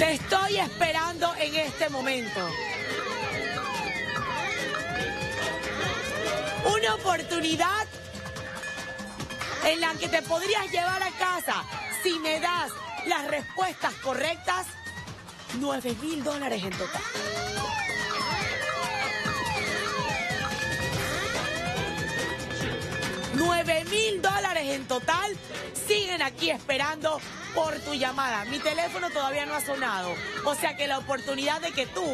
Te estoy esperando en este momento. Una oportunidad en la que te podrías llevar a casa si me das las respuestas correctas, 9 mil dólares en total. 9 mil dólares en total siguen aquí esperando por tu llamada. Mi teléfono todavía no ha sonado, o sea que la oportunidad de que tú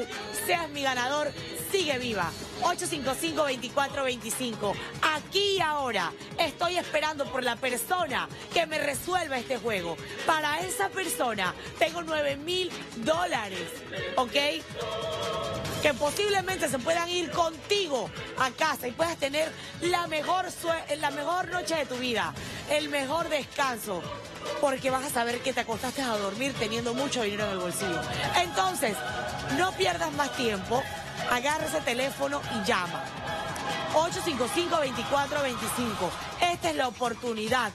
seas mi ganador sigue viva. 855-2425. Aquí y ahora estoy esperando por la persona que me resuelva este juego. Para esa persona tengo 9 mil dólares, ¿ok? Que posiblemente se puedan ir contigo a casa y puedas tener la mejor, la mejor noche de tu vida, el mejor descanso porque vas a saber que te acostaste a dormir teniendo mucho dinero en el bolsillo. Entonces, no pierdas más tiempo, agarra ese teléfono y llama. 855-2425. Esta es la oportunidad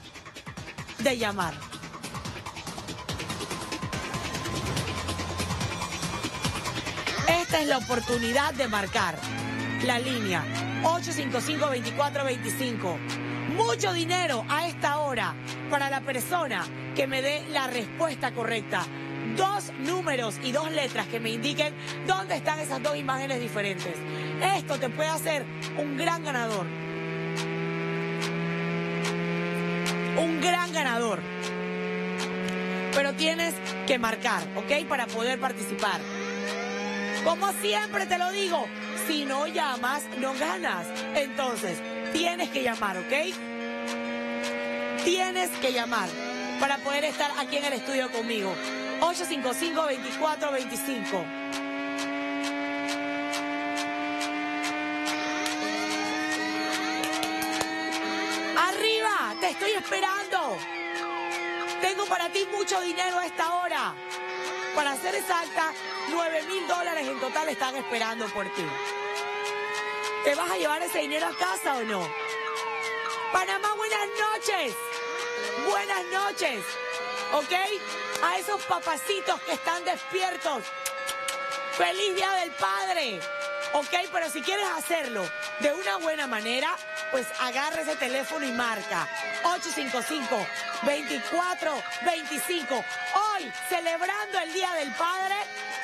de llamar. Esta es la oportunidad de marcar la línea 855-2425 mucho dinero a esta hora para la persona que me dé la respuesta correcta. Dos números y dos letras que me indiquen dónde están esas dos imágenes diferentes. Esto te puede hacer un gran ganador. Un gran ganador. Pero tienes que marcar, ¿ok? Para poder participar. Como siempre te lo digo, si no llamas, no ganas. Entonces, Tienes que llamar, ¿ok? Tienes que llamar para poder estar aquí en el estudio conmigo. 855-2425. Arriba, te estoy esperando. Tengo para ti mucho dinero a esta hora. Para ser exacta, 9 mil dólares en total están esperando por ti. ¿Te vas a llevar ese dinero a casa o no? Panamá, buenas noches. Buenas noches. ¿Ok? A esos papacitos que están despiertos. Feliz Día del Padre. ¿Ok? Pero si quieres hacerlo de una buena manera, pues agarra ese teléfono y marca 855-2425. Hoy, celebrando el Día del Padre,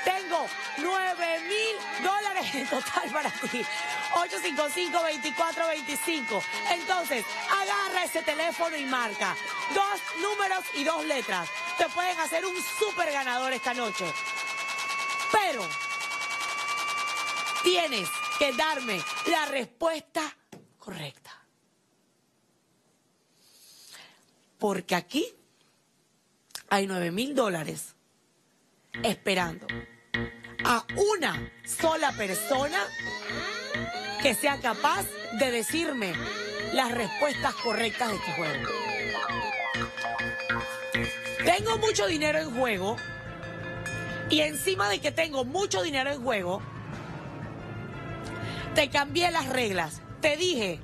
tengo 9 mil dólares en total para ti. 855-2425. Entonces, agarra ese teléfono y marca. Dos números y dos letras. Te pueden hacer un super ganador esta noche. Pero tienes que darme la respuesta correcta. Porque aquí hay 9 mil dólares esperando a una sola persona que sea capaz de decirme las respuestas correctas de este juego. Tengo mucho dinero en juego y encima de que tengo mucho dinero en juego, te cambié las reglas. Te dije,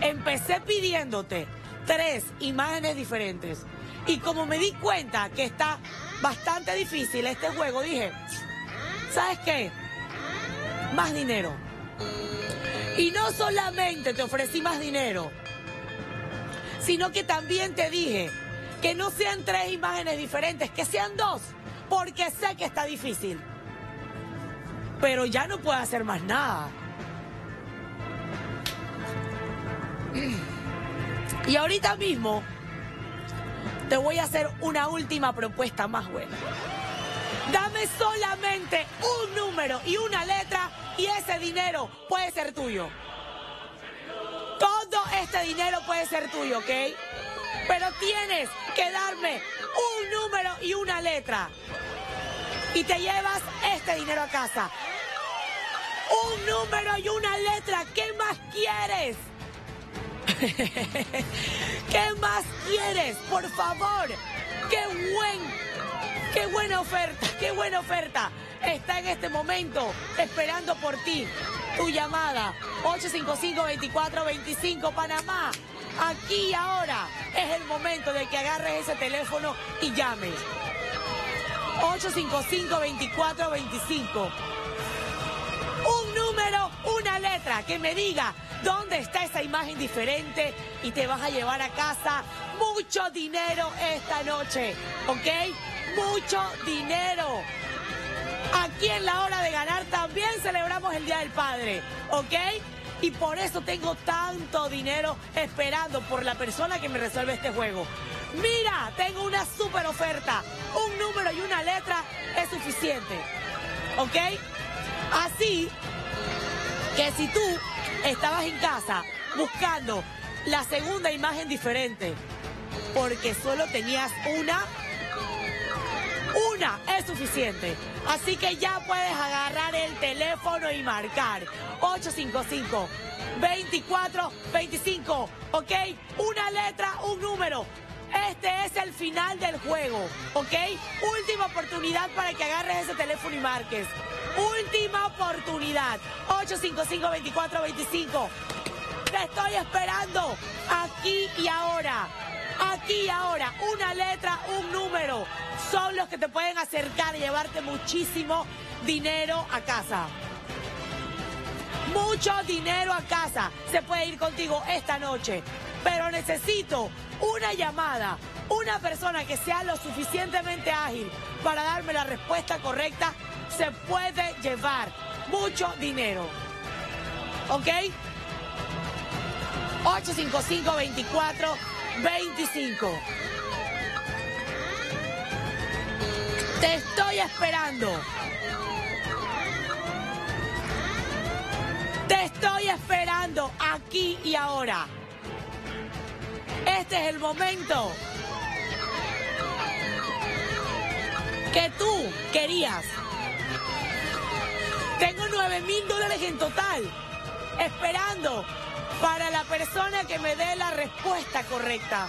empecé pidiéndote tres imágenes diferentes y como me di cuenta que está bastante difícil este juego, dije, ¿sabes qué? Más dinero. Y no solamente te ofrecí más dinero, sino que también te dije que no sean tres imágenes diferentes, que sean dos, porque sé que está difícil. Pero ya no puedo hacer más nada. Y ahorita mismo te voy a hacer una última propuesta más buena. Dame solamente un número y una letra y ese dinero puede ser tuyo. Todo este dinero puede ser tuyo, ¿ok? Pero tienes que darme un número y una letra. Y te llevas este dinero a casa. Un número y una letra. ¿Qué más quieres? ¿Qué más quieres? Por favor. Qué buen, qué buena oferta, qué buena oferta está en este momento esperando por ti. Tu llamada 855-2425 Panamá. Aquí ahora es el momento de que agarres ese teléfono y llames. 855-2425. Un número, una letra que me diga dónde está esa imagen diferente y te vas a llevar a casa mucho dinero esta noche, ¿ok? Mucho dinero. Aquí en la hora de ganar también celebramos el Día del Padre, ¿ok? Y por eso tengo tanto dinero esperando por la persona que me resuelve este juego. Mira, tengo una super oferta. Un número y una letra es suficiente. ¿Ok? Así que si tú estabas en casa buscando la segunda imagen diferente, porque solo tenías una, una es suficiente. Así que ya puedes agarrar el teléfono y marcar 855 2425, ¿ok? Una letra, un número. Este es el final del juego, ¿ok? Última oportunidad para que agarres ese teléfono y marques. Última oportunidad. 855-2425. Te estoy esperando aquí y ahora. Aquí y ahora. Una letra, un número. Son los que te pueden acercar y llevarte muchísimo dinero a casa. Mucho dinero a casa. Se puede ir contigo esta noche. Pero necesito una llamada, una persona que sea lo suficientemente ágil para darme la respuesta correcta, se puede llevar mucho dinero. ¿Ok? 855-2425. Te estoy esperando. Te estoy esperando aquí y ahora. Este es el momento que tú querías. Tengo 9 mil dólares en total, esperando para la persona que me dé la respuesta correcta.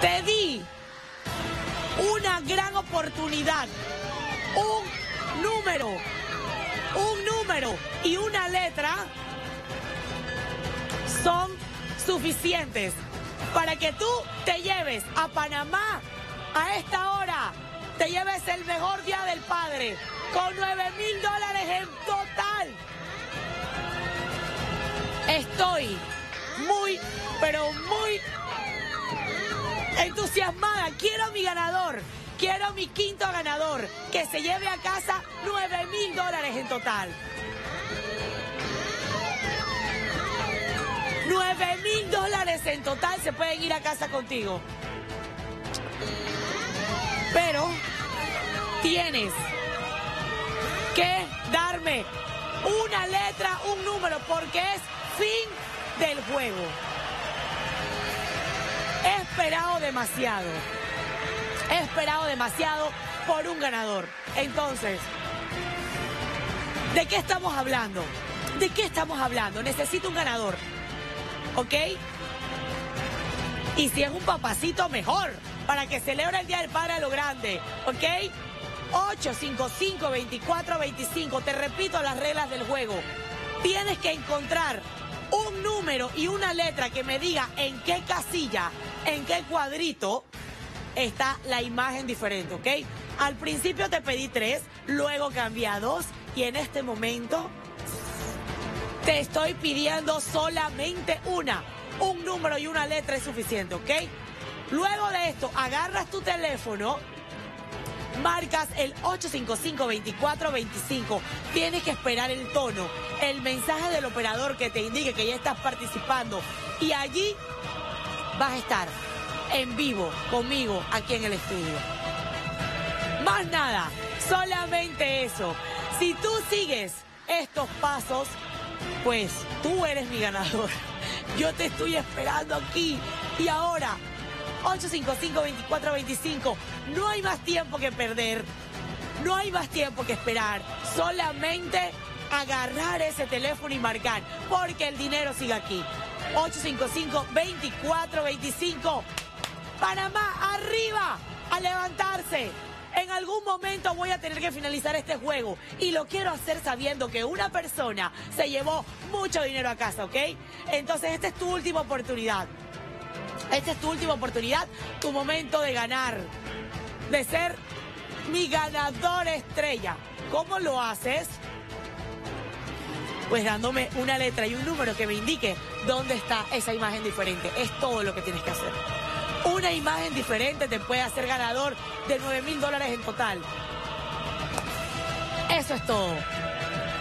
Te di una gran oportunidad, un número un número y una letra son suficientes para que tú te lleves a Panamá a esta hora, te lleves el mejor día del padre con 9 mil dólares en total. Estoy muy, pero muy entusiasmada. Quiero mi ganador. Quiero mi quinto ganador, que se lleve a casa 9 mil dólares en total. 9 mil dólares en total se pueden ir a casa contigo. Pero tienes que darme una letra, un número, porque es fin del juego. He esperado demasiado. He esperado demasiado por un ganador. Entonces, ¿de qué estamos hablando? ¿De qué estamos hablando? Necesito un ganador. ¿Ok? Y si es un papacito, mejor. Para que celebre el Día del Padre a lo grande. ¿Ok? 855-2425. Te repito las reglas del juego. Tienes que encontrar un número y una letra que me diga en qué casilla, en qué cuadrito está la imagen diferente, ¿ok? Al principio te pedí tres, luego cambié a dos y en este momento te estoy pidiendo solamente una. Un número y una letra es suficiente, ¿ok? Luego de esto, agarras tu teléfono, marcas el 855-2425. Tienes que esperar el tono, el mensaje del operador que te indique que ya estás participando. Y allí vas a estar en vivo conmigo aquí en el estudio. Más nada, solamente eso. Si tú sigues estos pasos, pues tú eres mi ganador. Yo te estoy esperando aquí y ahora. 855-2425. No hay más tiempo que perder. No hay más tiempo que esperar. Solamente agarrar ese teléfono y marcar. Porque el dinero sigue aquí. 855-2425. Panamá, arriba, a levantarse. En algún momento voy a tener que finalizar este juego y lo quiero hacer sabiendo que una persona se llevó mucho dinero a casa, ¿ok? Entonces esta es tu última oportunidad. Esta es tu última oportunidad, tu momento de ganar, de ser mi ganador estrella. ¿Cómo lo haces? Pues dándome una letra y un número que me indique dónde está esa imagen diferente. Es todo lo que tienes que hacer. Una imagen diferente te puede hacer ganador de 9 mil dólares en total. Eso es todo.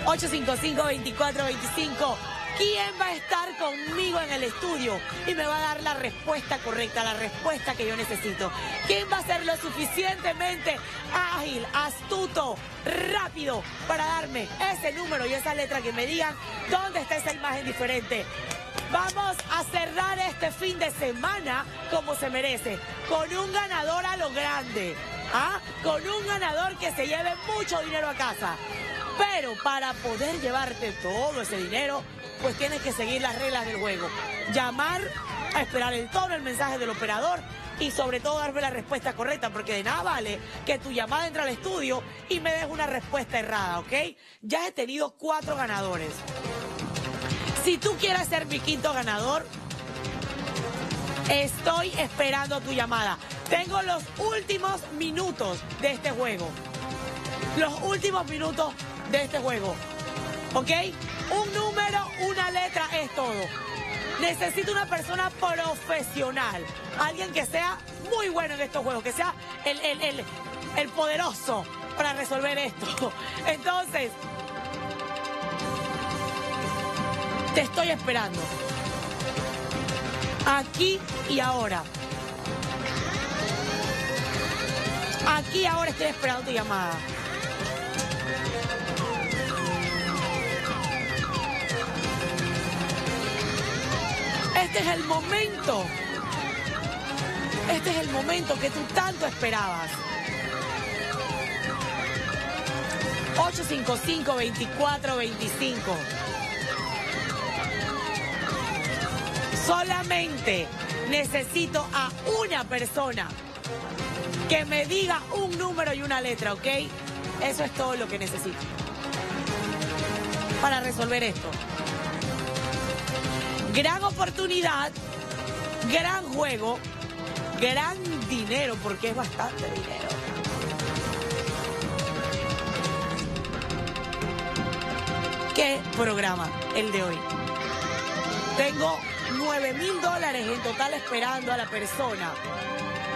855-2425. ¿Quién va a estar conmigo en el estudio y me va a dar la respuesta correcta, la respuesta que yo necesito? ¿Quién va a ser lo suficientemente ágil, astuto, rápido para darme ese número y esa letra que me digan dónde está esa imagen diferente? Vamos a cerrar este fin de semana como se merece, con un ganador a lo grande, ¿ah? con un ganador que se lleve mucho dinero a casa. Pero para poder llevarte todo ese dinero, pues tienes que seguir las reglas del juego. Llamar, a esperar el tono, el mensaje del operador y sobre todo darme la respuesta correcta, porque de nada vale que tu llamada entre al estudio y me des una respuesta errada, ¿ok? Ya he tenido cuatro ganadores. Si tú quieres ser mi quinto ganador, estoy esperando tu llamada. Tengo los últimos minutos de este juego. Los últimos minutos de este juego. ¿Ok? Un número, una letra es todo. Necesito una persona profesional. Alguien que sea muy bueno en estos juegos, que sea el, el, el poderoso para resolver esto. Entonces, te estoy esperando. Aquí y ahora. Aquí y ahora estoy esperando tu llamada. Este es el momento. Este es el momento que tú tanto esperabas. 855-2425. Solamente necesito a una persona que me diga un número y una letra, ¿ok? Eso es todo lo que necesito para resolver esto gran oportunidad, gran juego, gran dinero, porque es bastante dinero. ¿Qué programa el de hoy? Tengo 9 mil dólares en total esperando a la persona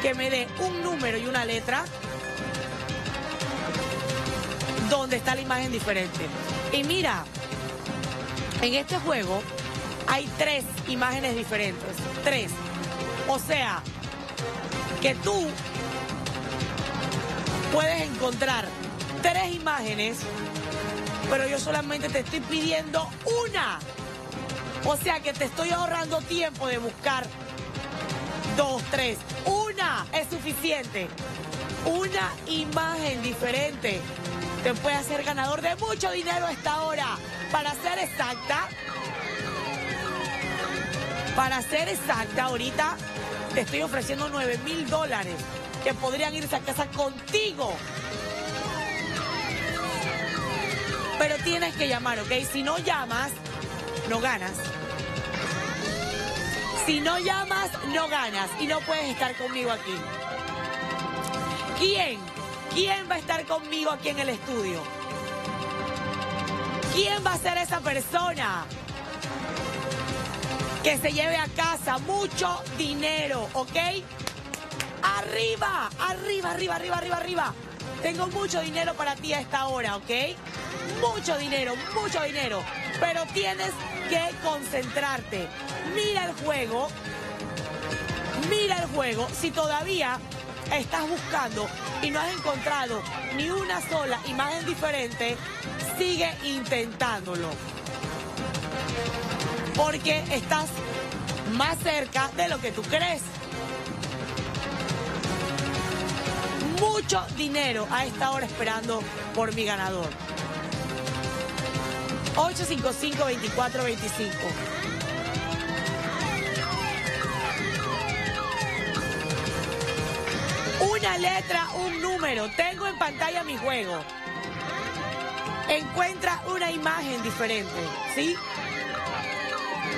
que me dé un número y una letra donde está la imagen diferente. Y mira, en este juego hay tres imágenes diferentes. Tres. O sea, que tú puedes encontrar tres imágenes, pero yo solamente te estoy pidiendo una. O sea que te estoy ahorrando tiempo de buscar dos, tres. Una es suficiente. Una imagen diferente te puede hacer ganador de mucho dinero a esta hora. Para ser exacta, para ser exacta, ahorita te estoy ofreciendo 9 mil dólares que podrían irse a casa contigo. Pero tienes que llamar, ¿ok? Si no llamas, no ganas. Si no llamas, no ganas y no puedes estar conmigo aquí. ¿Quién? ¿Quién va a estar conmigo aquí en el estudio? ¿Quién va a ser esa persona? que se lleve a casa mucho dinero, ¿ok? Arriba, arriba, arriba, arriba, arriba, arriba. Tengo mucho dinero para ti a esta hora, ¿ok? Mucho dinero, mucho dinero. Pero tienes que concentrarte. Mira el juego. Mira el juego. Si todavía estás buscando y no has encontrado ni una sola imagen diferente, sigue intentándolo porque estás más cerca de lo que tú crees. Mucho dinero a esta hora esperando por mi ganador. 855-2425. Una letra, un número. Tengo en pantalla mi juego. Encuentra una imagen diferente, ¿sí?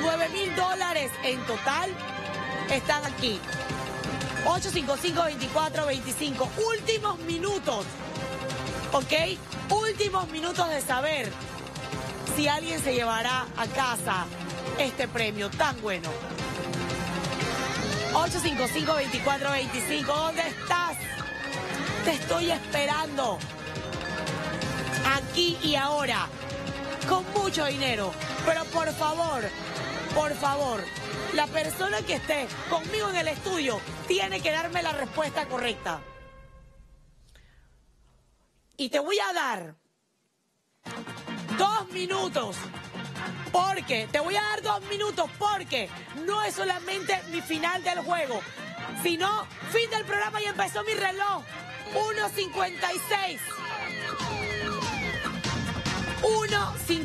9 mil dólares en total están aquí. 855-2425. Últimos minutos. ¿Ok? Últimos minutos de saber si alguien se llevará a casa este premio tan bueno. 855-2425. ¿Dónde estás? Te estoy esperando. Aquí y ahora. Con mucho dinero. Pero por favor, por favor, la persona que esté conmigo en el estudio tiene que darme la respuesta correcta. Y te voy a dar dos minutos. Porque, te voy a dar dos minutos porque no es solamente mi final del juego, sino fin del programa y empezó mi reloj. 1.56. 1.51.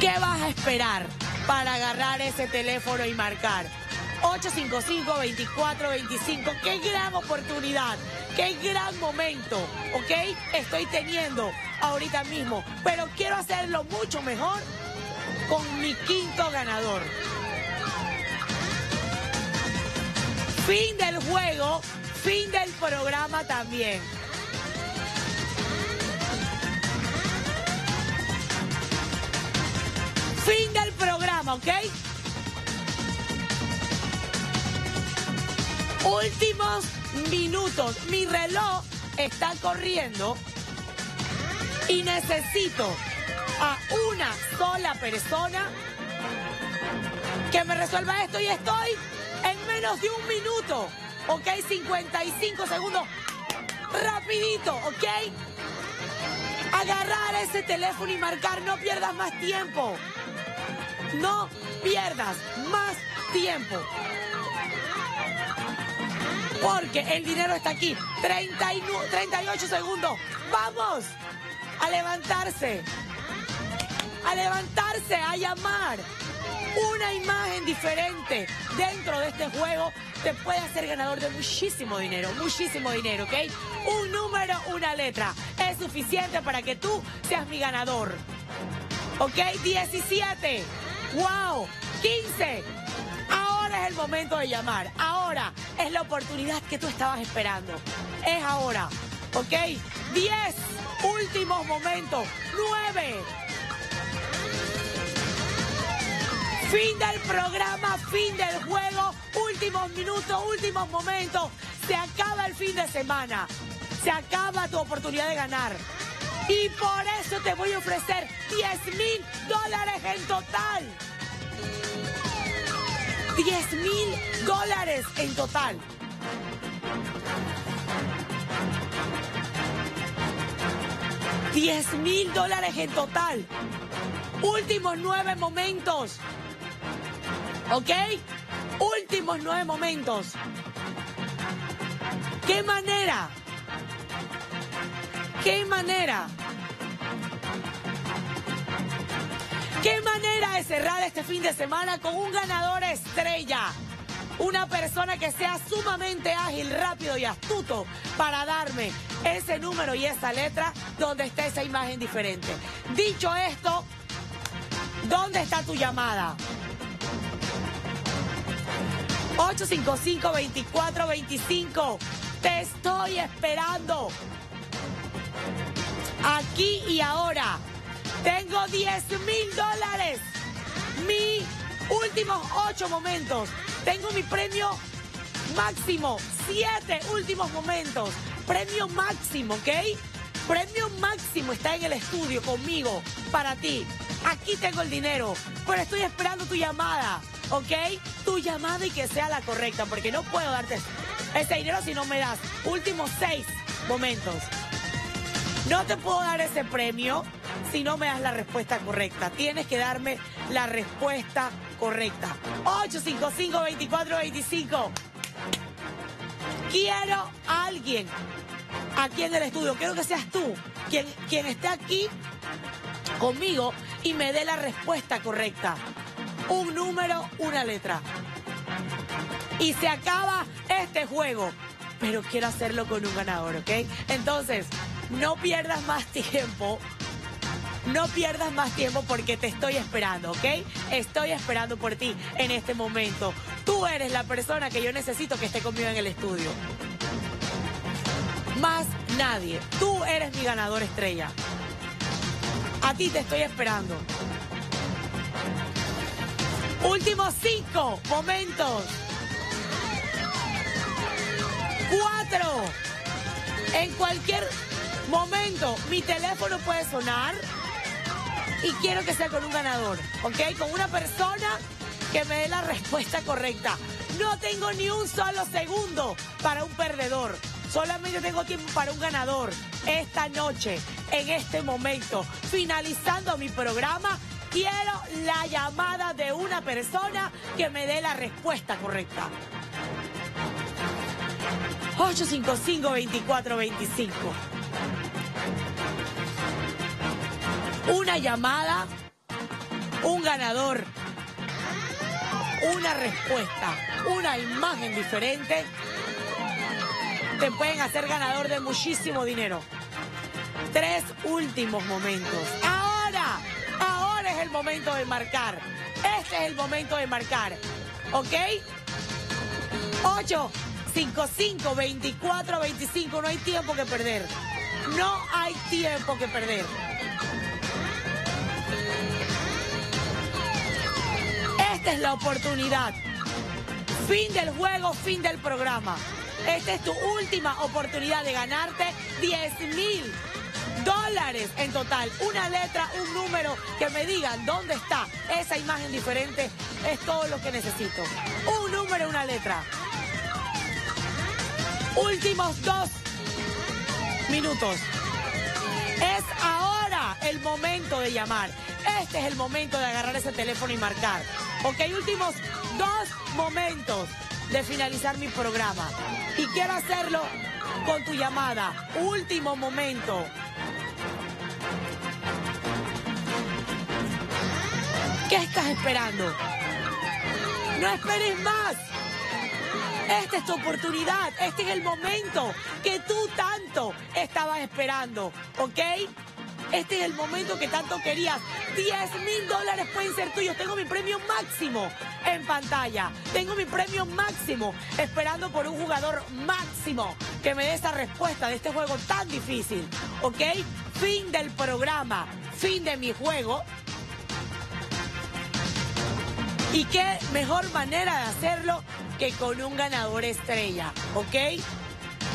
¿Qué vas a esperar para agarrar ese teléfono y marcar? 855-2425. Qué gran oportunidad, qué gran momento, ¿ok? Estoy teniendo ahorita mismo, pero quiero hacerlo mucho mejor con mi quinto ganador. Fin del juego, fin del programa también. Fin del programa, ¿ok? Últimos minutos. Mi reloj está corriendo y necesito a una sola persona que me resuelva esto y estoy en menos de un minuto. ¿Ok? 55 segundos. Rapidito, ¿ok? Agarrar ese teléfono y marcar. No pierdas más tiempo. No pierdas más tiempo. Porque el dinero está aquí. 38 segundos. Vamos a levantarse. A levantarse, a llamar. Una imagen diferente dentro de este juego te puede hacer ganador de muchísimo dinero, muchísimo dinero, ¿ok? Un número, una letra. Es suficiente para que tú seas mi ganador. ¿Ok? 17. ¡Wow! 15. Es el momento de llamar. Ahora es la oportunidad que tú estabas esperando. Es ahora. ¿Ok? 10. Últimos momentos. 9. Fin del programa, fin del juego, últimos minutos, últimos momentos. Se acaba el fin de semana. Se acaba tu oportunidad de ganar. Y por eso te voy a ofrecer 10 mil dólares en total. 10 mil dólares en total. ¡10 mil dólares en total! Últimos nueve momentos. ¿Ok? Últimos nueve momentos. ¿Qué manera? ¿Qué manera? ¿Qué manera de cerrar este fin de semana con un ganador estrella? Una persona que sea sumamente ágil, rápido y astuto para darme ese número y esa letra donde está esa imagen diferente. Dicho esto, ¿dónde está tu llamada? 855-2425. Te estoy esperando. Aquí y ahora. Tengo 10 mil dólares. Mi últimos ocho momentos. Tengo mi premio máximo. Siete últimos momentos. Premio máximo, ¿ok? Premio máximo está en el estudio conmigo para ti. Aquí tengo el dinero, pero estoy esperando tu llamada, ¿ok? Tu llamada y que sea la correcta, porque no puedo darte ese dinero si no me das últimos seis momentos. No te puedo dar ese premio si no me das la respuesta correcta. Tienes que darme la respuesta correcta. 855-2425. Quiero a alguien aquí en el estudio. Quiero que seas tú quien, quien esté aquí conmigo y me dé la respuesta correcta. Un número, una letra. Y se acaba este juego. Pero quiero hacerlo con un ganador, ¿ok? Entonces, no pierdas más tiempo. No pierdas más tiempo porque te estoy esperando, ¿ok? Estoy esperando por ti en este momento. Tú eres la persona que yo necesito que esté conmigo en el estudio. Más nadie. Tú eres mi ganador estrella. A ti te estoy esperando. Últimos cinco momentos. Cuatro. En cualquier momento mi teléfono puede sonar y quiero que sea con un ganador, ¿ok? Con una persona que me dé la respuesta correcta. No tengo ni un solo segundo para un perdedor. Solamente tengo tiempo para un ganador. Esta noche, en este momento, finalizando mi programa, quiero la llamada de una persona que me dé la respuesta correcta. 855-2425. Una llamada, un ganador, una respuesta, una imagen diferente, te pueden hacer ganador de muchísimo dinero. Tres últimos momentos. Ahora, ahora es el momento de marcar. Este es el momento de marcar. ¿Ok? 8 55 24 25. No hay tiempo que perder. No hay tiempo que perder. Esta es la oportunidad. Fin del juego, fin del programa. Esta es tu última oportunidad de ganarte 10 mil dólares en total. Una letra, un número que me digan dónde está esa imagen diferente. Es todo lo que necesito. Un número, una letra. Últimos dos minutos. Es ahora el momento de llamar. Este es el momento de agarrar ese teléfono y marcar. Ok, últimos dos momentos de finalizar mi programa. Y quiero hacerlo con tu llamada. Último momento. ¿Qué estás esperando? No esperes más. Esta es tu oportunidad, este es el momento que tú tanto estabas esperando, ¿ok? Este es el momento que tanto querías. 10 mil dólares pueden ser tuyos. Tengo mi premio máximo en pantalla. Tengo mi premio máximo esperando por un jugador máximo que me dé esa respuesta de este juego tan difícil. ¿Ok? Fin del programa. Fin de mi juego. Y qué mejor manera de hacerlo que con un ganador estrella, ¿ok?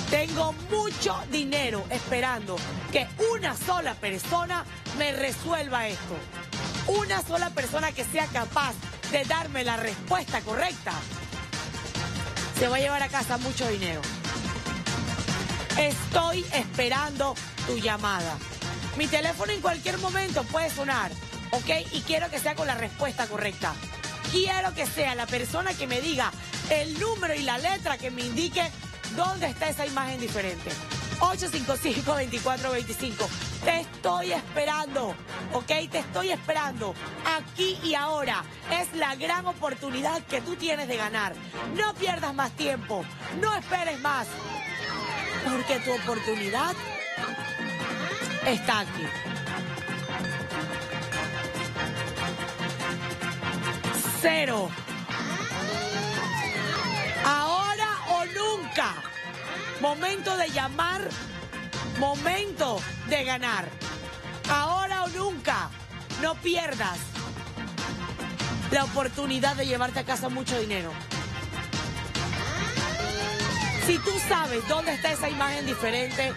Tengo mucho dinero esperando que una sola persona me resuelva esto. Una sola persona que sea capaz de darme la respuesta correcta. Se va a llevar a casa mucho dinero. Estoy esperando tu llamada. Mi teléfono en cualquier momento puede sonar, ¿ok? Y quiero que sea con la respuesta correcta. Quiero que sea la persona que me diga el número y la letra que me indique dónde está esa imagen diferente. 855-2425. Te estoy esperando, ¿ok? Te estoy esperando aquí y ahora. Es la gran oportunidad que tú tienes de ganar. No pierdas más tiempo, no esperes más, porque tu oportunidad está aquí. Cero. Momento de llamar, momento de ganar. Ahora o nunca. No pierdas la oportunidad de llevarte a casa mucho dinero. Si tú sabes dónde está esa imagen diferente,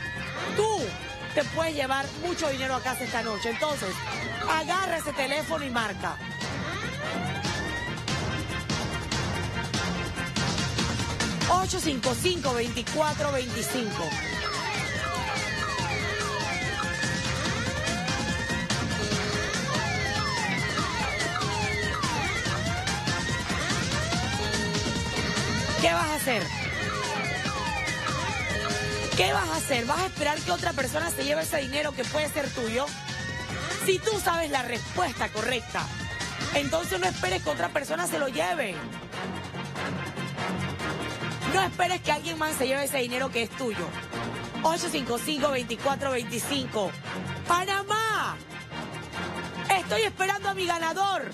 tú te puedes llevar mucho dinero a casa esta noche. Entonces, agarra ese teléfono y marca. 855-2425. ¿Qué vas a hacer? ¿Qué vas a hacer? ¿Vas a esperar que otra persona se lleve ese dinero que puede ser tuyo? Si tú sabes la respuesta correcta, entonces no esperes que otra persona se lo lleve. No esperes que alguien más se lleve ese dinero que es tuyo. 855-2425. Panamá. estoy esperando a mi ganador.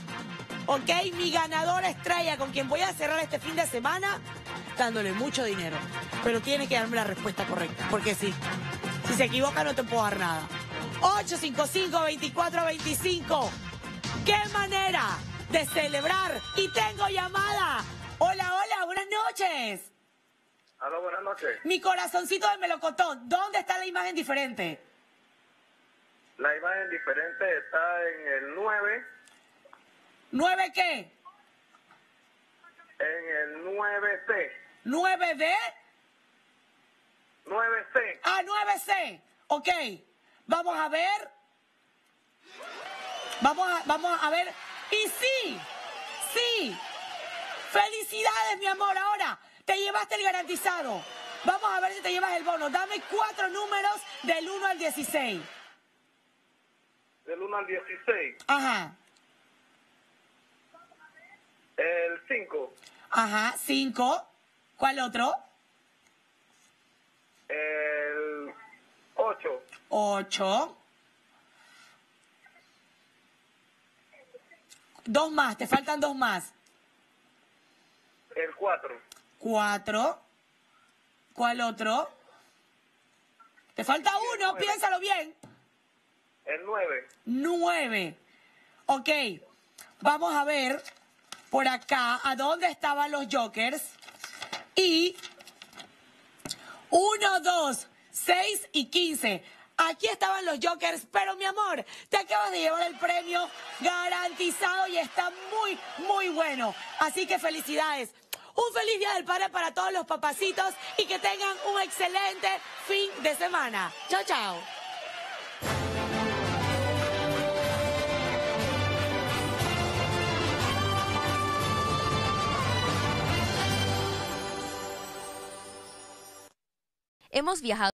¿Ok? Mi ganador estrella con quien voy a cerrar este fin de semana dándole mucho dinero. Pero tiene que darme la respuesta correcta. Porque sí, si se equivoca no te puedo dar nada. 855-2425. ¿Qué manera de celebrar? Y tengo llamada. Hola, hola, buenas noches. Hola, buenas noches. Mi corazoncito de melocotón, ¿dónde está la imagen diferente? La imagen diferente está en el 9. ¿9 qué? En el 9C. ¿9D? 9C. Ah, 9C. Ok. Vamos a ver. Vamos a, vamos a ver. Y sí, sí. Felicidades, mi amor. Ahora te llevaste el garantizado. Vamos a ver si te llevas el bono. Dame cuatro números del 1 al 16. Del 1 al 16. Ajá. El 5. Ajá. 5. ¿Cuál otro? El 8. 8. Dos más, te faltan dos más. El 4. 4. ¿Cuál otro? Te falta uno, nueve. piénsalo bien. El 9. 9. Ok, vamos a ver por acá a dónde estaban los Jokers. Y 1, 2, 6 y 15. Aquí estaban los Jokers, pero mi amor, te acabas de llevar el premio garantizado y está muy, muy bueno. Así que felicidades. Un feliz día del padre para todos los papacitos y que tengan un excelente fin de semana. Chao, chao. Hemos viajado